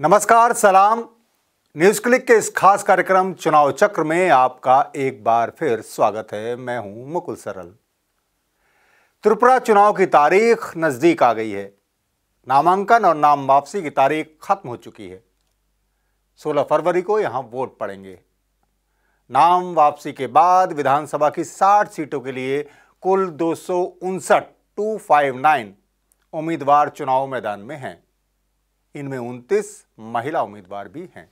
नमस्कार, सलाम। News click के इस खास कार्यक्रम चुनाव चक्र में आपका एक बार फिर स्वागत है। मैं हूँ मुकुल सरल। त्रिपुरा चुनाव की तारीख नज़दीक आ गई है। नामांकन और नाम वापसी की तारीख खत्म हो चुकी है। 16 फरवरी को यहाँ वोट पड़ेंगे। नाम वापसी के बाद विधानसभा की 60 सीटों के लिए कुल दो टू फाइव नाइन उम्मीदवार चुनाव मैदान में हैं। इनमें 29 महिला उम्मीदवार भी हैं।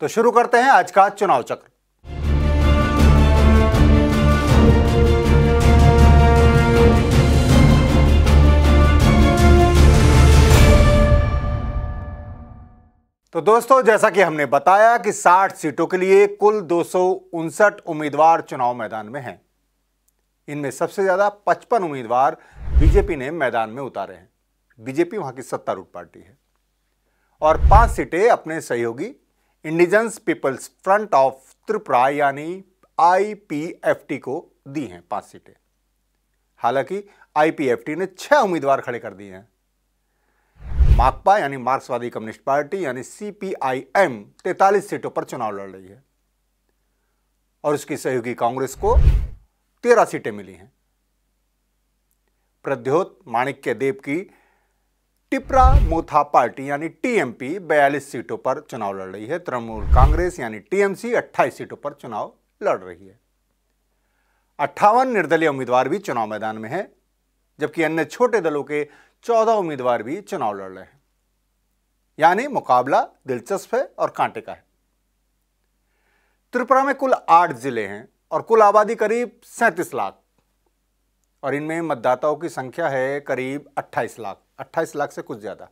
तो शुरू करते हैं आज का चुनाव चक्र। तो दोस्तों, जैसा कि हमने बताया कि 60 सीटों के लिए कुल दो सौ उनसठ उम्मीदवार चुनाव मैदान में हैं। इनमें सबसे ज़्यादा 55 उम्मीदवार बीजेपी ने मैदान में उतारे हैं। बीजेपी वहाँ की सत्तारूढ़ पार्टी है। और पाँच सीटें अपने सहयोगी indigenous peoples front of Tripura यानी आईपीएफटी को दी हैं पाँच सीटें। हालाँकि आईपीएफटी ने छह उम्मीदवार खड़े कर दिए हैं। माकपा यानी मार्क्सवादी कम्युनिस्ट पार्टी यानी सीपीआईएम तैतालीस सीटों पर चुनाव लड़ रही है। और उसकी सहयोगी कांग्रेस को तेरह सीटें मिली हैं। प्रद्योत माणिक्य देव की टिपरा मोथा पार्टी यानी टीएमपी बयालीस सीटों पर चुनाव लड़ रही है। तृणमूल कांग्रेस यानी टीएमसी 28 सीटों पर चुनाव लड़ रही है। अट्ठावन निर्दलीय उम्मीदवार भी चुनाव मैदान में हैं, जबकि अन्य छोटे दलों के 14 उम्मीदवार भी चुनाव लड़ रहे हैं। यानी मुकाबला दिलचस्प है और कांटे का है। त्रिपुरा में कुल आठ ज़िले हैं और कुल आबादी करीब सैंतीस लाख, और इनमें मतदाताओं की संख्या है करीब 28 लाख। 28 लाख से कुछ ज़्यादा।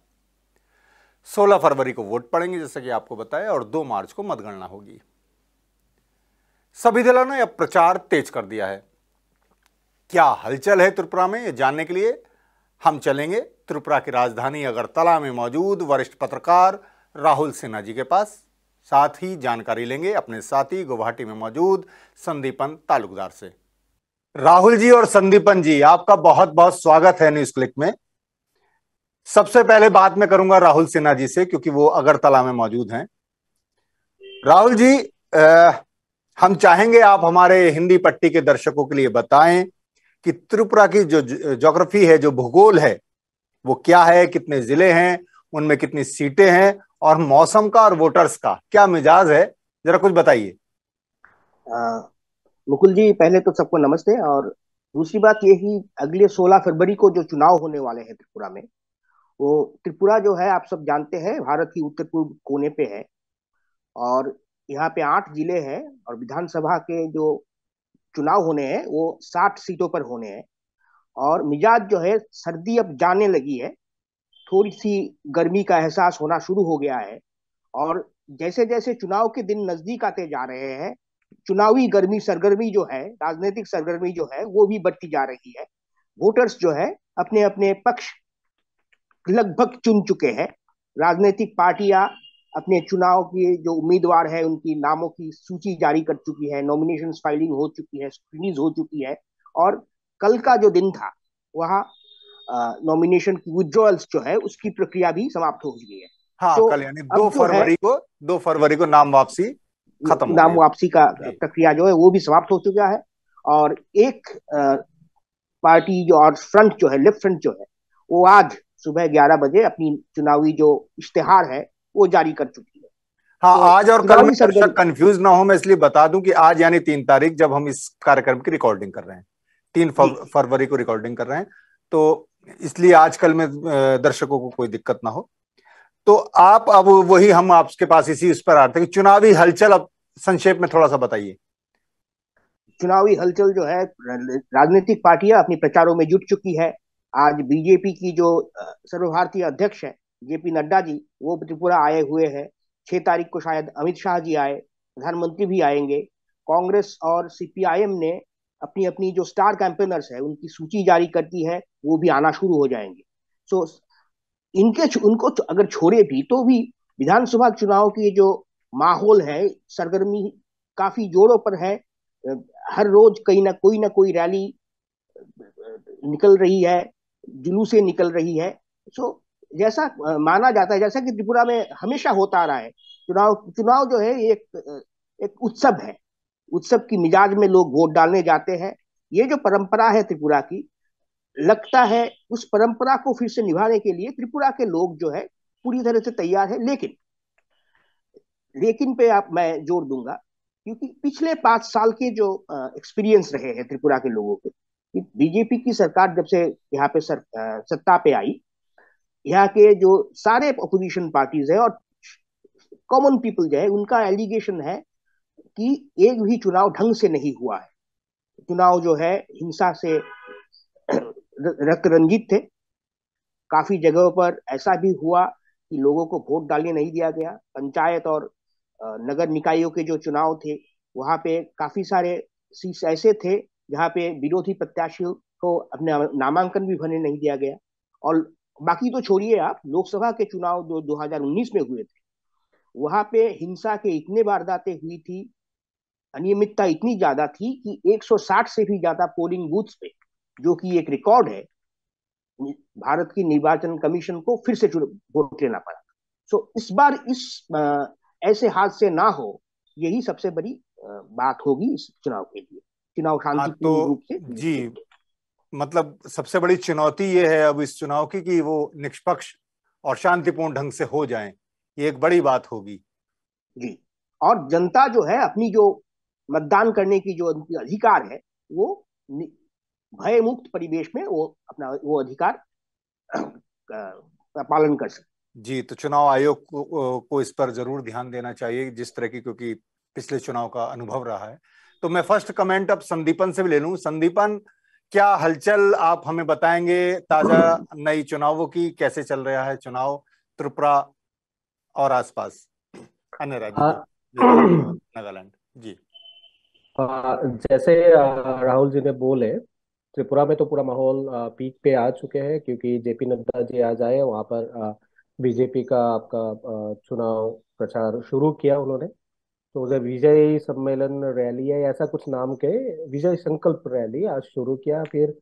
16 फरवरी को वोट पड़ेंगे, जैसे कि आपको बताया, और 2 मार्च को मतगणना होगी। सभी दलों ने अब प्रचार तेज कर दिया है। क्या हलचल है त्रिपुरा में, ये जानने के लिए हम चलेंगे। त्रिपुरा की राजधानी अगरतला में मौजूद वरिष्ठ पत्रकार राहुल सिन्हा जी के पास। साथ ही जानकारी लेंगे अपने साथी गुवाहाटी में मौजूद संदीपन तालुकदार से। राहुल जी और संदीपन जी, आपका बहुत बहुत स्वागत है न्यूज़ क्लिक में। सबसे पहले बात मैं करूँगा राहुल सिन्हा जी से क्योंकि वो अगरतला में मौजूद हैं। राहुल जी आ, हम चाहेंगे आप हमारे हिंदी पट्टी के दर्शकों के लिए बताएँ कि त्रिपुरा की जो ज्योग्राफी है जो भूगोल है वो क्या है कितने ज़िले हैं उनमें कितनी सीटें हैं और मौसम का और वोटर्स का क्या मिजाज है जरा कुछ बताइए। मुकुल जी पहले तो सबको नमस्ते और दूसरी बात ये ही अगले 16 फरवरी को जो चुनाव होने वाले हैं त्रिपुरा में वो त्रिपुरा जो है, आप सब जानते हैं, भारत की उत्तर पूर्व कोने पे है। और यहाँ पे आठ ज़िले हैं और विधानसभा के जो चुनाव होने हैं, वो साठ सीटों पर होने हैं। और मिजाज जो है, सर्दी अब जाने लगी है। थोड़ी सी गर्मी का एहसास होना शुरू हो गया है। और जैसे जैसे चुनाव के दिन नज़दीक आते जा रहे हैं, चुनावी गर्मी, सरगर्मी जो है, राजनीतिक सरगर्मी जो है, वो भी बढ़ती जा रही है। वोटर्स जो है अपने अपने पक्ष लगभग चुन चुके हैं। राजनीतिक पार्टियाँ अपने चुनाव के जो उम्मीदवार है उनकी नामों की सूची जारी कर चुकी है नॉमिनेशन फाइलिंग हो चुकी है स्क्रीनिंग हो चुकी है और कल का जो दिन था वहाँ नॉमिनेशन की विड्रॉल्स जो है उसकी प्रक्रिया भी समाप्त हो गई है। हाँ तो कल यानी दो फरवरी को दो फरवरी को नाम वापसी खत्म नाम वापसी का प्रक्रिया जो है वो भी समाप्त हो चुका है और एक पार्टी जो और फ्रंट जो है लेफ़्ट फ्रंट जो है वो आज सुबह ग्यारह बजे अपनी चुनावी जो इश्तेहार है वो जारी कर चुकी है। हाँ तो आज और कल में कंफ्यूज ना हो मैं इसलिए बता दूँ कि आज यानी तीन तारीख जब हम इस कार्यक्रम की रिकॉर्डिंग कर रहे हैं। तीन फरवरी को रिकॉर्डिंग कर रहे हैं। तो इसलिए आजकल में दर्शकों को कोई दिक्कत ना हो। तो आप अब वही हम आपके पास इसी उस पर आते हैं चुनावी हलचल अब संक्षेप में थोड़ा सा बताइए। चुनावी हलचल जो है राजनीतिक पार्टियाँ अपनी प्रचारों में जुट चुकी है। आज बीजेपी की जो सर्वभारतीय अध्यक्ष है जेपी नड्डा जी वो त्रिपुरा आए हुए हैं। छह तारीख को शायद अमित शाह जी आए प्रधानमंत्री भी आएँगे। कांग्रेस और सीपीआईएम ने अपनी अपनी जो स्टार कैंपेनर्स है उनकी सूची जारी करती है वो भी आना शुरू हो जाएँगे। सो so, इनके उनको अगर छोड़े भी तो भी विधानसभा चुनाव की जो माहौल है सरगर्मी काफ़ी जोरों पर है। हर रोज कहीं ना कोई ना कोई रैली निकल रही है। जुलूसे निकल रही है। सो जैसा माना जाता है, जैसा कि त्रिपुरा में हमेशा होता रहा है, चुनाव चुनाव जो है एक एक उत्सव है। उत्सव की मिजाज में लोग वोट डालने जाते हैं। ये जो परंपरा है त्रिपुरा की, लगता है उस परंपरा को फिर से निभाने के लिए त्रिपुरा के लोग जो है, पूरी तरह से तैयार है। लेकिन लेकिन पे आप, मैं ज़ोर दूँगा, क्योंकि पिछले पाँच साल के जो एक्सपीरियंस रहे हैं त्रिपुरा के लोगों के बीजेपी की सरकार जब से यहाँ पे सर, सत्ता पे आई यहाँ के जो सारे अपोजिशन पार्टीज़ है और कॉमन पीपल जो है उनका एलिगेशन है कि एक भी चुनाव ढंग से नहीं हुआ है। चुनाव जो है हिंसा से रक्त रंजित थे। काफ़ी जगहों पर ऐसा भी हुआ कि लोगों को वोट डालने नहीं दिया गया। पंचायत और नगर निकायों के जो चुनाव थे वहाँ पे काफ़ी सारे सीट ऐसे थे जहाँ पे विरोधी प्रत्याशियों को अपने नामांकन भी भरने नहीं दिया गया। और बाकी तो छोड़िए आप, लोकसभा के चुनाव जो 2019 में हुए थे। वहाँ पे हिंसा के इतने वारदातें हुई थी, अनियमितता इतनी ज़्यादा थी कि 160 से भी ज़्यादा पोलिंग बूथ पे, जो कि एक रिकॉर्ड है, भारत की निर्वाचन कमीशन को फिर से वोट लेना पड़ा। सो इस बार इस ऐसे हादसे ना हो, यही सबसे बड़ी बात होगी इस चुनाव के लिए। चुनाव हाँ, शांतिपूर्ण तो, रूप से? जी मतलब सबसे बड़ी चुनौती ये है अब इस चुनाव की कि वो निष्पक्ष और शांतिपूर्ण ढंग से हो जाएँ ये एक बड़ी बात होगी। जी और जनता जो है अपनी जो मतदान करने की जो अधिकार है वो भय मुक्त परिवेश में वो अपना वो अधिकार पालन कर सकते जी तो चुनाव आयोग को, को इस पर ज़रूर ध्यान देना चाहिए जिस तरह की क्योंकि पिछले चुनाव का अनुभव रहा है। तो मैं फ़र्स्ट कमेंट अब संदीपन से भी ले लूँ। संदीपन क्या हलचल आप हमें बताएँगे ताज़ा नई चुनावों की? कैसे चल रहा है चुनाव त्रिपुरा और आसपास? अन्य राज्य हाँ। नागालैंड। जी। जैसे राहुल जी ने बोले त्रिपुरा में तो पूरा माहौल पीक पे आ चुके हैं क्योंकि जेपी नड्डा जी आ जाए वहाँ पर बीजेपी का आपका चुनाव प्रचार शुरू किया उन्होंने। तो उधर विजय सम्मेलन रैली है ऐसा कुछ नाम के विजय संकल्प रैली आज शुरू किया फिर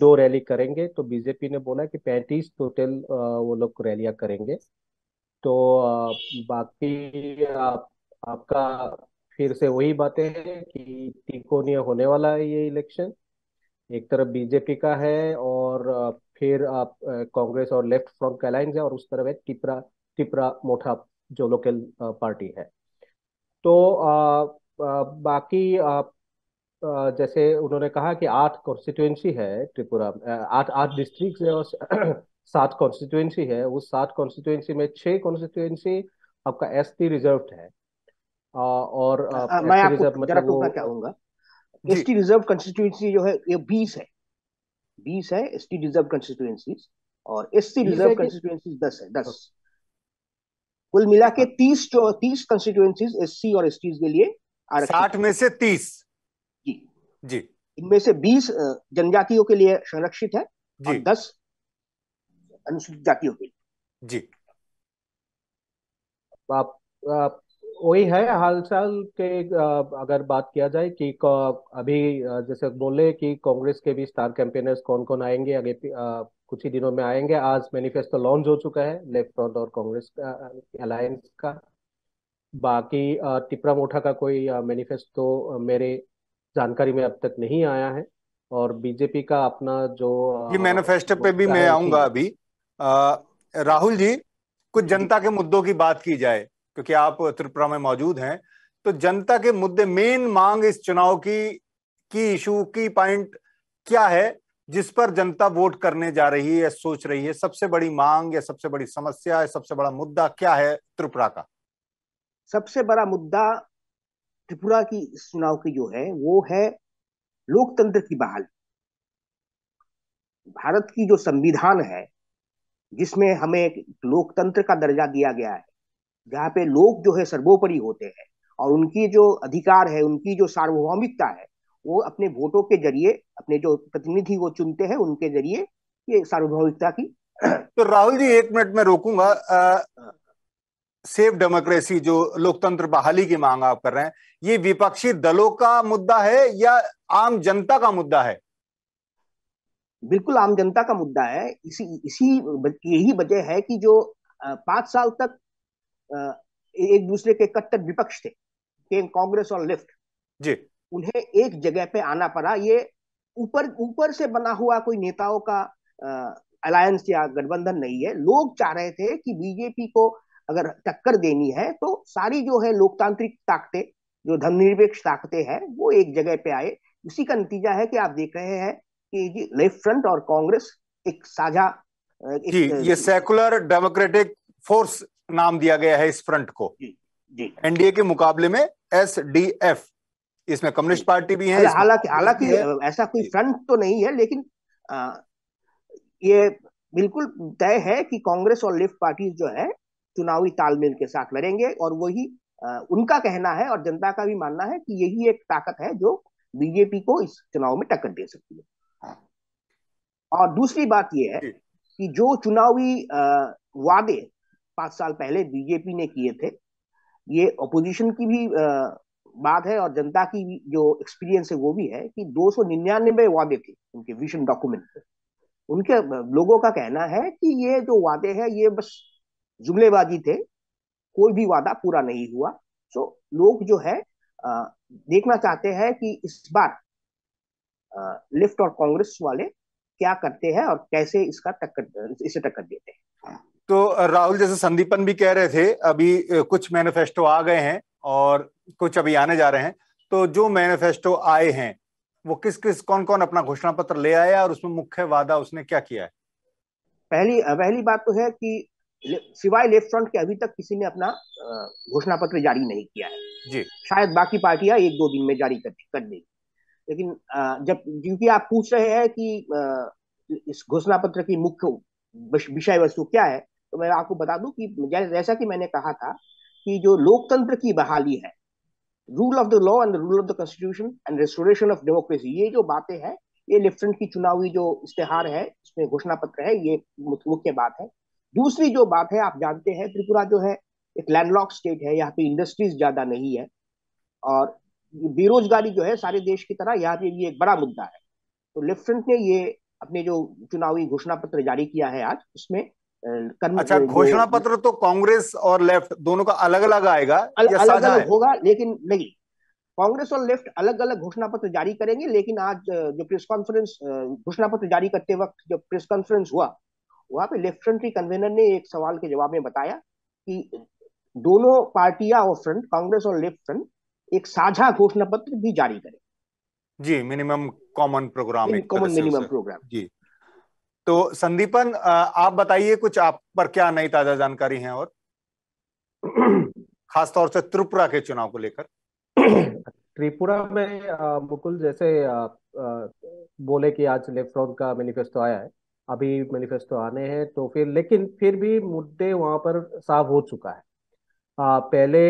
दो रैली करेंगे। तो बीजेपी ने बोला कि पैंतीस टोटल वो लोग रैलियाँ करेंगे। तो बाकी आप, आपका फिर से वही बातें हैं कि तिकोनिया होने वाला है ये इलेक्शन। एक तरफ़ बीजेपी का है और फिर आप कांग्रेस और लेफ़्ट फ्रंट का अलायंस है और उस तरफ़ है टिपरा टिपरा मोठा जो लोकल पार्टी है। तो आ, आ, बाकी आ, आ, जैसे उन्होंने कहा कि आठ कॉन्स्टिट्युएंसी है त्रिपुरा आठ आठ डिस्ट्रिक्ट है और सात कॉन्स्टिट्युएंसी है। उस सात कॉन्स्टिट्युएंसी में छह कॉन्स्टिट्युएंसी आपका एस टी रिज़र्व है। और मैं आपको मतलब वो चाहूँगा। एस टी रिज़र्व कंस्टिट्यूएंसी जो है ये बीस है। बीस है एस टी रिज़र्व कंस्टिट्यूएंसी और एस टी रिज़र्व कंस्टिट्यूएंसी दस है दस। कुल मिला के। तीस जो तीस कंस्टिट्यूएंसीज एस सी और एस टी के लिए साठ में से तीस। जी। जी। इनमें से बीस जनजातियों के लिए संरक्षित है और दस अनुसूचित जातियों के लिए। जी। आप, आप वही है हाल चाल के अगर बात किया जाए कि अभी जैसे बोले कि कांग्रेस के भी स्टार कैंपेनर्स कौन कौन आएँगे आगे कुछ ही दिनों में आएँगे। आज मैनिफेस्टो लॉन्च हो चुका है लेफ़्ट फ्रंट और कांग्रेस अलायंस का। बाकी टिपरा मोठा का कोई मैनिफेस्टो मेरे जानकारी में अब तक नहीं आया है। और बीजेपी का अपना जो ये मैनिफेस्टो पे भी मैं आऊँगा अभी। राहुल जी कुछ जनता के मुद्दों की बात की जाए क्योंकि आप त्रिपुरा में मौजूद हैं तो जनता के मुद्दे मेन मांग इस चुनाव की की इशू की पॉइंट क्या है? जिस पर जनता वोट करने जा रही है, सोच रही है, सबसे बड़ी मांग या सबसे बड़ी समस्या है सबसे बड़ा मुद्दा क्या है त्रिपुरा का? सबसे बड़ा मुद्दा त्रिपुरा की इस चुनाव की जो है, वो है लोकतंत्र की बहाली। भारत की जो संविधान है, जिसमें हमें लोकतंत्र का दर्जा दिया गया है, जहाँ पे लोग जो है सर्वोपरि होते हैं और उनकी जो अधिकार है, उनकी जो सार्वभौमिकता है वो अपने वोटों के ज़रिए अपने जो प्रतिनिधि वो चुनते हैं उनके ज़रिए ये सार्वभौमिकता की तो राहुल जी एक मिनट में रोकूँगा। सेफ़ डेमोक्रेसी जो लोकतंत्र बहाली की मांग आप कर रहे हैं ये विपक्षी दलों का मुद्दा है या आम जनता का मुद्दा है? बिल्कुल आम जनता का मुद्दा है। इसी इसी यही वजह है कि जो पाँच साल तक एक दूसरे के कट्टर विपक्ष थे कांग्रेस और लेफ़्ट। जी। उन्हें एक जगह पे आना पड़ा। ये ऊपर ऊपर से बना हुआ कोई नेताओं का अलायंस या गठबंधन नहीं है। लोग चाह रहे थे कि बीजेपी को अगर टक्कर देनी है तो सारी जो है लोकतांत्रिक ताकतें जो धर्मनिरपेक्ष ताकतें हैं वो एक जगह पे आए। उसी का नतीजा है कि आप देख रहे हैं कि लेफ़्ट फ्रंट और कांग्रेस एक साझा जी ये सेकुलर डेमोक्रेटिक फोर्स नाम दिया गया है इस फ्रंट को। जी जी। एनडीए के मुकाबले में एस डी एफ़ इसमें कम्युनिस्ट पार्टी भी है हालाँकि हालाँकि ऐसा कोई फ्रंट तो नहीं है लेकिन आ, ये बिल्कुल तय है कि कांग्रेस और लेफ़्ट पार्टी जो है चुनावी तालमेल के साथ लड़ेंगे और वही उनका कहना है और जनता का भी मानना है कि यही एक ताकत है जो बीजेपी को इस चुनाव में टक्कर दे सकती है। और दूसरी बात यह है कि जो चुनावी वादे पाँच साल पहले बीजेपी ने किए थे ये अपोजिशन की भी बात है और जनता की जो एक्सपीरियंस है वो भी है कि दो सौ निन्यानबे वादे थे उनके विजन डॉक्यूमेंट उनके, लोगों का कहना है कि ये जो वादे हैं, ये बस जुमलेबाजी थे, कोई भी वादा पूरा नहीं हुआ। सो लोग जो है देखना चाहते हैं कि इस बार लेफ़्ट और कांग्रेस वाले क्या करते हैं और कैसे इसका टक्कर, इसे टक्कर देते हैं। तो राहुल, जैसे संदीपन भी कह रहे थे, अभी कुछ मैनिफेस्टो आ गए हैं। और कुछ अभी आने जा रहे हैं तो जो मैनिफेस्टो आए हैं वो किस किस कौन कौन अपना घोषणा पत्र ले आया और उसमें मुख्य वादा उसने क्या किया है? पहली पहली बात तो है कि सिवाय लेफ़्ट फ्रंट के अभी तक किसी ने अपना घोषणा पत्र जारी नहीं किया है। जी। शायद बाकी पार्टियाँ एक दो दिन में जारी कर कर देगी। लेकिन जब क्योंकि आप पूछ रहे हैं कि इस घोषणा पत्र की मुख्य विषय वस्तु क्या है तो मैं आपको बता दूँ कि जैसा कि मैंने कहा था कि जो लोकतंत्र की बहाली है rule of the law and rule of the constitution and restoration of democracy ये जो बातें हैं, ये लेफ़्ट फ्रंट की चुनावी जो इश्तेहार है, इसमें घोषणा पत्र है, ये मुख्य बात है। दूसरी जो बात है, आप जानते हैं, त्रिपुरा जो है, एक लैंडलॉक स्टेट है, यहाँ पे इंडस्ट्रीज़ ज़्यादा नहीं है, और बेरोजगारी जो है, सारे देश की तरह यहाँ पे भी एक बड़ा मुद्दा है। तो लेफ़्ट फ्रंट ने ये अपने जो चुनावी घोषणा पत्र जारी किया है आज, उसमें अच्छा घोषणा पत्र तो कांग्रेस और लेफ़्ट दोनों का अलग अलग आएगा अल, या अलग अलग होगा लेकिन नहीं। कांग्रेस और लेफ़्ट अलग अलग घोषणा पत्र जारी करेंगे लेकिन आज जो प्रेस कॉन्फ्रेंस घोषणा पत्र जारी करते वक्त जब प्रेस कॉन्फ्रेंस हुआ वहाँ पे लेफ़्ट फ्रंट की कन्वेनर ने एक सवाल के जवाब में बताया कि दोनों पार्टियाँ और फ्रंट कांग्रेस और लेफ़्ट फ्रंट एक साझा घोषणा पत्र भी जारी करें। जी minimum common program common minimum program जी। तो संदीपन आप बताइए कुछ आप पर क्या नई ताज़ा जानकारी है और? खासतौर से त्रिपुरा के चुनाव को लेकर। त्रिपुरा में मुकुल जैसे बोले कि आज लेफ़्ट का मैनिफेस्टो आया है अभी मैनिफेस्टो आने हैं तो फिर लेकिन फिर भी मुद्दे वहाँ पर साफ़ हो चुका है। आ, पहले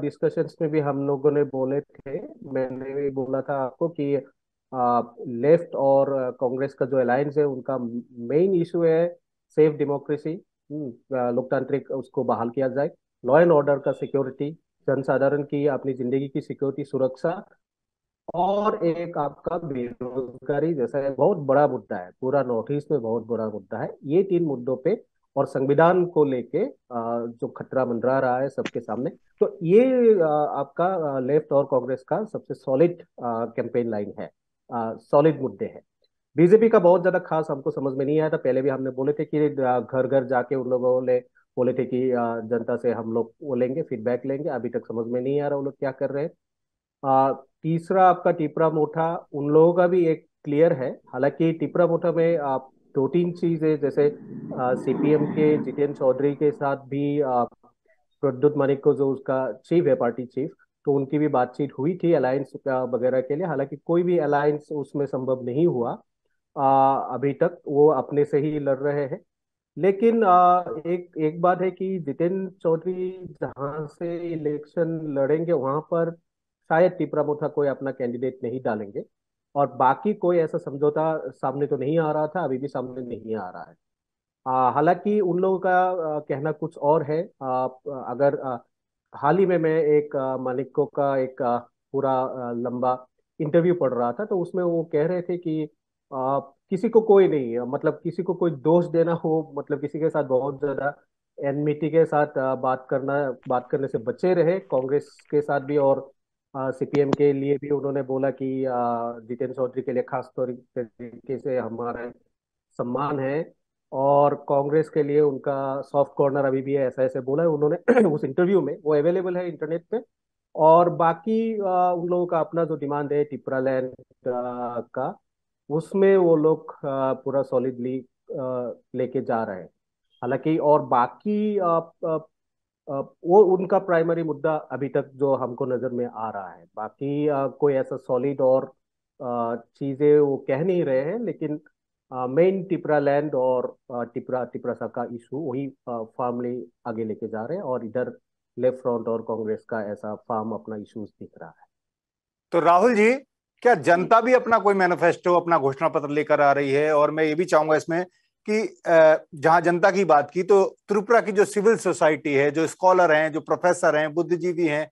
डिस्कशंस में भी हम लोगों ने बोले थे मैंने भी बोला था आपको कि लेफ़्ट और कांग्रेस का जो अलायंस है, उनका मेन इशू है सेफ़ डेमोक्रेसी लोकतांत्रिक उसको बहाल किया जाए। लॉ एंड ऑर्डर का सिक्योरिटी जनसाधारण की, अपनी ज़िंदगी की सिक्योरिटी सुरक्षा और एक आपका बेरोजगारी जैसा है। बहुत बड़ा मुद्दा है। पूरा नॉर्थ ईस्ट में बहुत बड़ा मुद्दा है। ये तीन मुद्दों पे और संविधान को लेके जो खतरा मंडरा रहा है सबके सामने तो ये आपका लेफ़्ट और कांग्रेस का सबसे सॉलिड कैंपेन लाइन है। सॉलिड मुद्दे हैं। बीजेपी का बहुत ज़्यादा खास हमको समझ में नहीं आया था। पहले भी हमने बोले थे कि घर घर जाके उन लोगों ने बोले थे कि जनता से हम लोग वो लेंगे फीडबैक लेंगे। अभी तक समझ में नहीं आ रहा वो लोग क्या कर रहे हैं। तीसरा आपका टिपरा मोठा उन लोगों का भी एक क्लियर है। हालाँकि टिपरा मोठा में आप दो तीन चीज़ें, जैसे सीपीएम के, जितेंद्र चौधरी के साथ भी प्रद्युत मानिक को जो उसका चीफ है पार्टी चीफ तो उनकी भी बातचीत हुई थी अलायंस वगैरह के लिए। हालाँकि कोई भी अलायंस उसमें संभव नहीं हुआ। आ, अभी तक वो अपने से ही लड़ रहे हैं। लेकिन आ, एक एक बात है कि जितेंद्र चौधरी जहाँ से इलेक्शन लड़ेंगे वहाँ पर शायद टिपरा मोथा कोई अपना कैंडिडेट नहीं डालेंगे। और बाकी कोई ऐसा समझौता सामने तो नहीं आ रहा था अभी भी सामने नहीं आ रहा है। हालाँकि उन लोगों का आ, कहना कुछ और है। आ, अगर आ, हाल ही में मैं एक मालिको का एक पूरा लंबा इंटरव्यू पढ़ रहा था तो उसमें वो कह रहे थे कि आ, किसी को कोई नहीं मतलब किसी को कोई दोष देना हो मतलब किसी के साथ बहुत ज़्यादा एनमिटी के साथ बात करना बात करने से बचे रहे। कांग्रेस के साथ भी और सीपीएम के लिए भी उन्होंने बोला कि जितेंद्र चौधरी के लिए खास तौर तरीके से हमारा सम्मान है। और कांग्रेस के लिए उनका सॉफ्ट कॉर्नर अभी भी है ऐसा ऐसे बोला है। उन्होंने उस इंटरव्यू में वो अवेलेबल है इंटरनेट पे। और बाकी आ, उन लोगों का अपना जो डिमांड है टिपरा लैंड का उसमें वो लोग पूरा सॉलिडली लेके जा रहे हैं। हालाँकि और बाकी आ, आ, वो उनका प्राइमरी मुद्दा अभी तक जो हमको नज़र में आ रहा है। बाकी कोई ऐसा सॉलिड और चीज़ें वो कह नहीं रहे हैं लेकिन मेन टिपरा लैंड और टिपरा टिपरा सा का इशू वही फार्मली आगे लेके जा रहे हैं और इधर लेफ़्ट फ्रंट और कांग्रेस का ऐसा फार्म अपना इश्यूज़ दिख रहा है। तो राहुल जी क्या जनता भी अपना कोई मैनिफेस्टो अपना घोषणा पत्र लेकर आ रही है? और मैं ये भी चाहूँगा इसमें कि जहाँ जनता की बात की तो त्रिपुरा की जो सिविल सोसाइटी है जो स्कॉलर हैं जो प्रोफेसर हैं बुद्धिजीवी हैं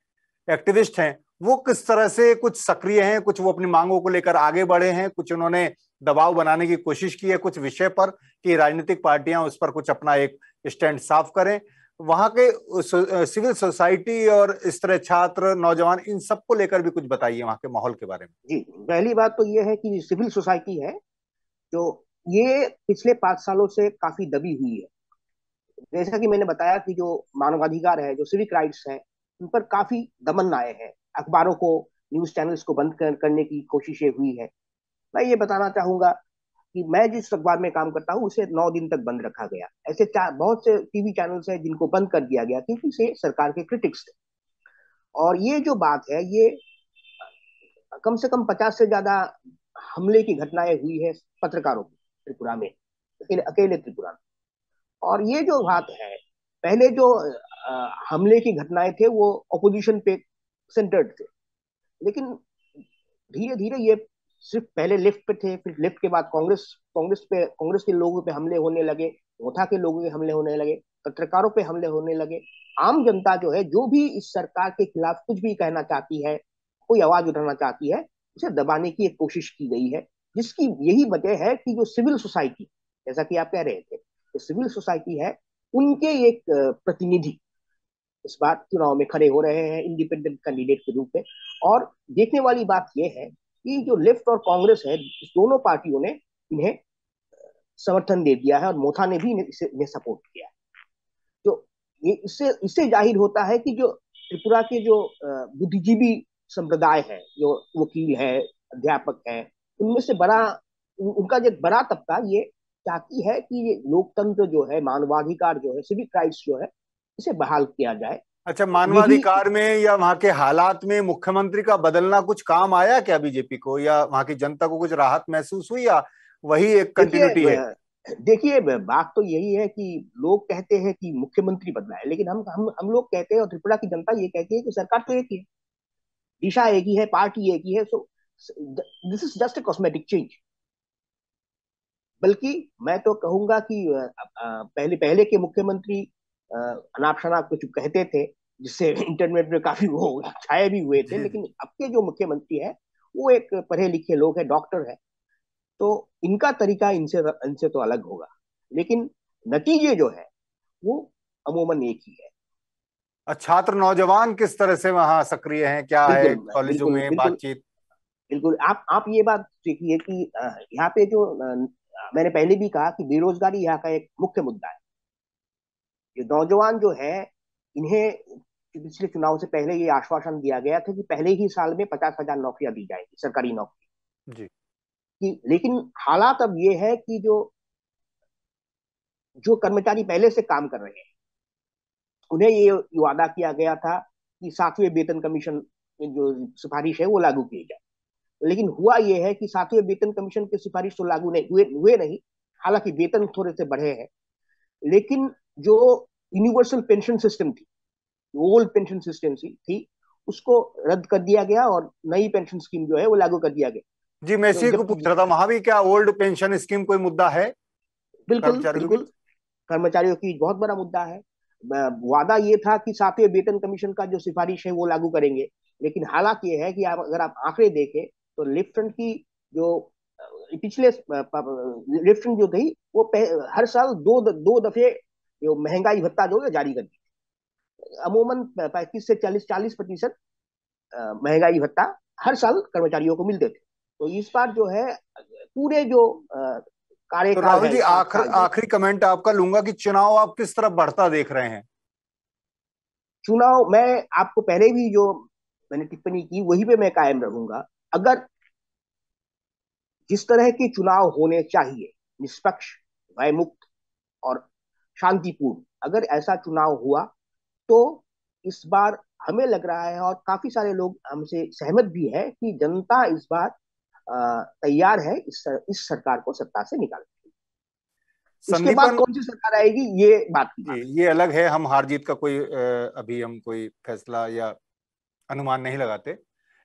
एक्टिविस्ट हैं वो किस तरह से कुछ सक्रिय हैं, कुछ वो अपनी मांगों को लेकर आगे बढ़े हैं, कुछ उन्होंने दबाव बनाने की कोशिश की है कुछ विषय पर कि राजनीतिक पार्टियाँ उस पर कुछ अपना एक स्टैंड साफ़ करें। वहाँ के सिविल सोसाइटी और इस तरह छात्र, नौजवान, इन सबको लेकर भी कुछ बताइए वहाँ के माहौल के बारे में। जी, पहली बात तो ये है कि सिविल सोसाइटी है जो ये पिछले पाँच सालों से काफ़ी दबी हुई है। जैसा कि मैंने बताया कि जो मानवाधिकार है, जो सिविक राइट्स है, उन पर काफ़ी दमन आए हैं। अखबारों को न्यूज़ चैनल्स को बंद कर, करने की कोशिशें हुई है। मैं ये बताना चाहूँगा कि मैं जिस अखबार में काम करता हूँ उसे नौ दिन तक बंद रखा गया। ऐसे बहुत से टीवी चैनल्स हैं जिनको बंद कर दिया गया क्योंकि से सरकार के क्रिटिक्स थे। और ये जो बात है ये कम से कम पचास से ज़्यादा हमले की घटनाएँ हुई है पत्रकारों की त्रिपुरा में अकेले अकेले त्रिपुरा में। और ये जो बात है पहले जो आ, हमले की घटनाएँ थे वो ऑपोजिशन पे सेंटर्ड थे। लेकिन धीरे धीरे ये सिर्फ़ पहले लेफ़्ट पे थे, फिर लेफ़्ट के बाद कांग्रेस कांग्रेस पे, कांग्रेस के लोगों पे हमले होने लगे, मोथा के लोगों के हमले होने लगे, पत्रकारों पे हमले होने लगे। आम जनता जो है, जो भी इस सरकार के खिलाफ कुछ भी कहना चाहती है, कोई आवाज़ उठाना चाहती है, उसे दबाने की एक कोशिश की गई है, जिसकी यही वजह है कि जो सिविल सोसाइटी, जैसा कि आप कह रहे थे सिविल सोसाइटी है, उनके एक प्रतिनिधि इस बार चुनाव में खड़े हो रहे हैं इंडिपेंडेंट कैंडिडेट के रूप में। और देखने वाली बात यह है कि जो लेफ़्ट और कांग्रेस है दोनों पार्टियों ने इन्हें समर्थन दे दिया है और मोथा ने भी इन्हें सपोर्ट किया है। तो ये, इससे इससे ज़ाहिर होता है कि जो त्रिपुरा के जो बुद्धिजीवी संप्रदाय है, जो वकील है, अध्यापक है, उनमें से बड़ा उनका जो बड़ा तबका ये चाहती है कि ये लोकतंत्र जो है, मानवाधिकार जो है सिविक राइट्स जो है इसे बहाल किया जाए। अच्छा मानवाधिकार में या वहाँ के हालात में मुख्यमंत्री का बदलना कुछ काम आया क्या बीजेपी को? या वहाँ की जनता को कुछ राहत महसूस हुई या वही एक कंटिन्यूटी है? देखिए बात तो यही है कि लोग कहते हैं कि मुख्यमंत्री बदला है लेकिन हम हम हम लोग कहते हैं और त्रिपुरा की जनता ये कहती है कि सरकार तो एक ही है। दिशा एक ही है पार्टी एक ही है so this is just a cosmetic change बल्कि मैं तो कहूँगा कि पहले पहले के मुख्यमंत्री अनाप शनाप कुछ कहते थे जिससे इंटरनेट में काफ़ी वो छाए भी हुए थे लेकिन अब के जो मुख्यमंत्री है वो एक पढ़े लिखे लोग है डॉक्टर है। तो इनका तरीका इनसे इनसे तो अलग होगा। लेकिन नतीजे जो है वो अमूमन एक ही है। छात्र नौजवान किस तरह से वहाँ सक्रिय हैं? क्या है कॉलेजों में बातचीत? बिल्कुल आप आप ये बात देखिए कि यहाँ पे जो मैंने पहले भी कहा कि बेरोजगारी यहाँ का एक मुख्य मुद्दा है। ये नौजवान जो है इन्हें पिछले चुनाव से पहले ये आश्वासन दिया गया था कि पहले ही साल में पचास हज़ार नौकरियाँ दी जाएँगी सरकारी नौकरी। जी। कि लेकिन हालात अब ये है कि जो जो कर्मचारी पहले से काम कर रहे हैं उन्हें ये वादा किया गया था कि सातवें वेतन कमीशन जो सिफारिश है वो लागू की जाए। लेकिन हुआ ये है कि सातवें वेतन कमीशन की सिफारिश तो लागू नहीं हुए हुए नहीं हालाँकि वेतन थोड़े से बढ़े हैं लेकिन जो यूनिवर्सल पेंशन सिस्टम थी ओल्ड पेंशन सिस्टम थी उसको रद्द कर दिया गया और नई पेंशन स्कीम जो है वो लागू कर दिया गया। जी मैं इसी तो को पूछ रहा था वहाँ भी क्या ओल्ड पेंशन स्कीम कोई मुद्दा है? बिल्कुल बिल्कुल। कर्मचारियों की बहुत बड़ा मुद्दा है। वादा ये था कि सातवें वेतन कमीशन का जो सिफारिश है वो लागू करेंगे लेकिन हालात ये है कि आप अगर आप आंकड़े देखें तो लेफ़्ट फ्रंट की जो पिछले रिफ्टिंग जो थी वो हर साल दो दो दफे महँगाई भत्ता जो है जारी कर दी अमूमन पैंतीस से चालीस चालीस प्रतिशत महँगाई भत्ता हर साल कर्मचारियों को मिलते थे। तो इस बार जो है पूरे जो कार्यकाल तो राहुल जी आखिरी आखिरी कमेंट आपका लूँगा कि चुनाव आप किस तरफ़ बढ़ता देख रहे हैं? चुनाव मैं आपको पहले भी जो मैंने टिप्पणी की वही पे मैं कायम रहूँगा। अगर जिस तरह के चुनाव होने चाहिए निष्पक्ष भयमुक्त और शांतिपूर्ण। अगर ऐसा चुनाव हुआ तो इस बार हमें लग रहा है और काफ़ी सारे लोग हमसे सहमत भी है कि जनता इस बार तैयार है इस सर, इस सरकार को सत्ता से निकालने इसके बाद कौन सी सरकार आएगी ये बात की ये अलग है हम हार जीत का कोई अभी हम कोई फैसला या अनुमान नहीं लगाते।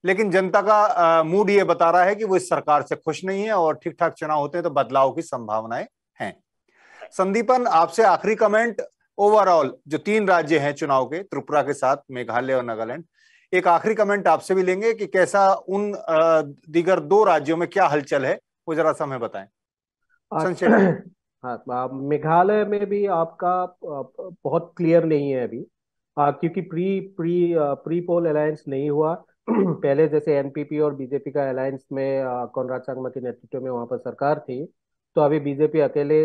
लेकिन जनता का मूड ये बता रहा है कि वो इस सरकार से खुश नहीं है और ठीक ठाक चुनाव होते हैं तो बदलाव की संभावनाएँ संदीपन आपसे आखिरी कमेंट ओवरऑल जो तीन राज्य हैं चुनाव के त्रिपुरा के साथ मेघालय और नागालैंड एक आखिरी कमेंट आपसे भी लेंगे कि कैसा उन दीगर दो राज्यों में क्या हलचल है वो जरा सा हमें बताएँ। हाँ मेघालय में भी आपका बहुत क्लियर नहीं है अभी। आ, क्योंकि pre pre pre poll alliance नहीं हुआ। पहले जैसे एनपीपी और बीजेपी का अलायंस में कौनराज चांगमा के नेतृत्व में वहाँ पर सरकार थी। तो अभी बीजेपी अकेले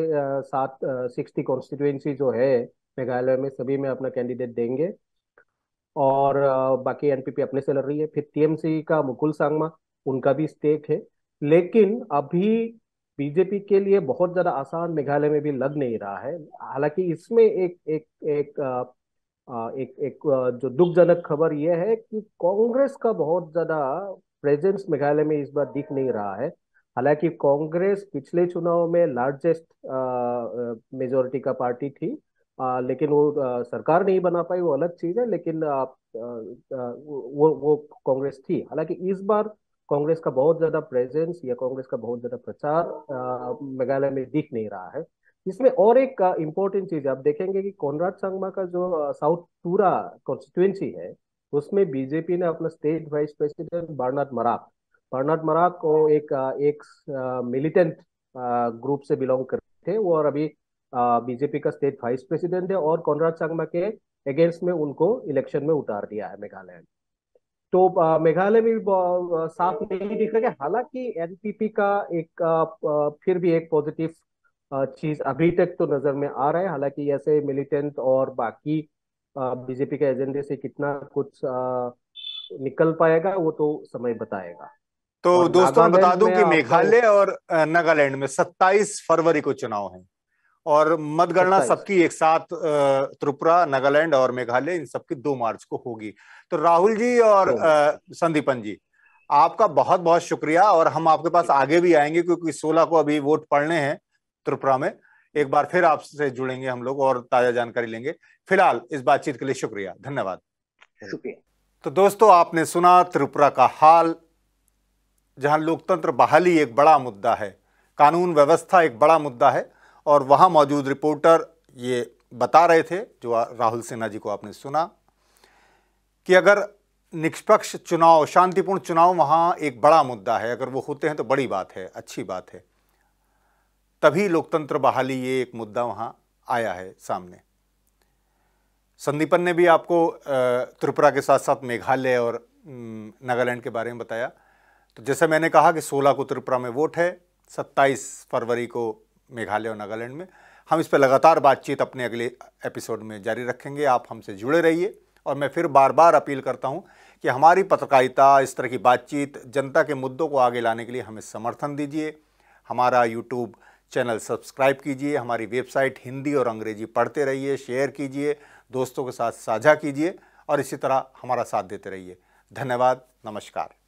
सात सिक्सटी कॉन्स्टिट्युएंसी जो है, मेघालय में सभी में अपना कैंडिडेट देंगे। और बाकी एनपीपी अपने से लड़ रही है। फिर टीएमसी का मुकुल सांगमा, उनका भी स्टेक है। लेकिन अभी बीजेपी के लिए बहुत ज़्यादा आसान मेघालय में भी लग नहीं रहा है। हालाँकि इसमें एक एक एक एक एक जो दुखजनक खबर यह है कि कांग्रेस का बहुत ज़्यादा प्रेजेंस मेघालय में इस बार दिख नहीं रहा है। हालाँकि कांग्रेस पिछले चुनाव में लार्जेस्ट मेजोरिटी का पार्टी थी आ, लेकिन वो आ, सरकार नहीं बना पाई वो अलग चीज़ है लेकिन आ, आ, वो वो कांग्रेस थी। हालाँकि इस बार कांग्रेस का बहुत ज़्यादा प्रेजेंस या कांग्रेस का बहुत ज़्यादा प्रचार मेघालय में दिख नहीं रहा है। इसमें और एक इम्पोर्टेंट चीज़ आप देखेंगे कि कॉनराड संगमा का जो साउथ पूरा कॉन्स्टिट्युएंसी है उसमें बीजेपी ने अपना state vice president Bernard Marak Bernard Marak को एक एक मिलिटेंट ग्रुप से बिलोंग करते थे। वो और अभी बीजेपी का स्टेट वाइस प्रेसिडेंट है और कॉनराड संगमा के अगेंस्ट में उनको इलेक्शन में उतार दिया है मेघालय तो मेघालय में भी साफ़ नहीं दिख रहा है। हालाँकि एनपीपी का एक फिर भी एक पॉजिटिव चीज़ अभी तक तो नज़र में आ रहा है। हालाँकि ऐसे मिलिटेंट और बाकी बीजेपी के एजेंडे से कितना कुछ निकल पाएगा वो तो समय बताएगा। तो दोस्तों मैं बता दूँ कि मेघालय और नागालैंड में 27 फरवरी को चुनाव है। और मतगणना सबकी एक साथ त्रिपुरा नागालैंड और मेघालय इन सबकी दो मार्च को होगी। तो राहुल जी और तो संदीपन जी आपका बहुत बहुत शुक्रिया और हम आपके पास आगे भी आएँगे क्योंकि सोलह को अभी वोट पड़ने हैं त्रिपुरा में। एक बार फिर आपसे जुड़ेंगे हम लोग और ताज़ा जानकारी लेंगे। फ़िलहाल इस बातचीत के लिए शुक्रिया धन्यवाद। शुक्रिया। तो दोस्तों आपने सुना त्रिपुरा का हाल जहाँ लोकतंत्र बहाली एक बड़ा मुद्दा है, कानून व्यवस्था एक बड़ा मुद्दा है, और वहाँ मौजूद रिपोर्टर ये बता रहे थे, जो राहुल सिन्हा जी को आपने सुना, कि अगर निष्पक्ष चुनाव, शांतिपूर्ण चुनाव वहाँ एक बड़ा मुद्दा है, अगर वो होते हैं तो बड़ी बात है, अच्छी बात है। तभी लोकतंत्र बहाली ये एक मुद्दा वहाँ आया है सामने। संदीपन ने भी आपको त्रिपुरा के साथ साथ मेघालय और नागालैंड के बारे में बताया तो जैसे मैंने कहा कि 16 को त्रिपुरा में वोट है 27 फरवरी को मेघालय और नागालैंड में। हम इस पर लगातार बातचीत अपने अगले एपिसोड में जारी रखेंगे, आप हमसे जुड़े रहिए। और मैं फिर बार बार अपील करता हूँ कि हमारी पत्रकारिता, इस तरह की बातचीत, जनता के मुद्दों को आगे लाने के लिए हमें समर्थन दीजिए। हमारा यूट्यूब चैनल सब्सक्राइब कीजिए, हमारी वेबसाइट हिंदी और अंग्रेज़ी पढ़ते रहिए, शेयर कीजिए, दोस्तों के साथ साझा कीजिए और इसी तरह हमारा साथ देते रहिए। धन्यवाद, नमस्कार।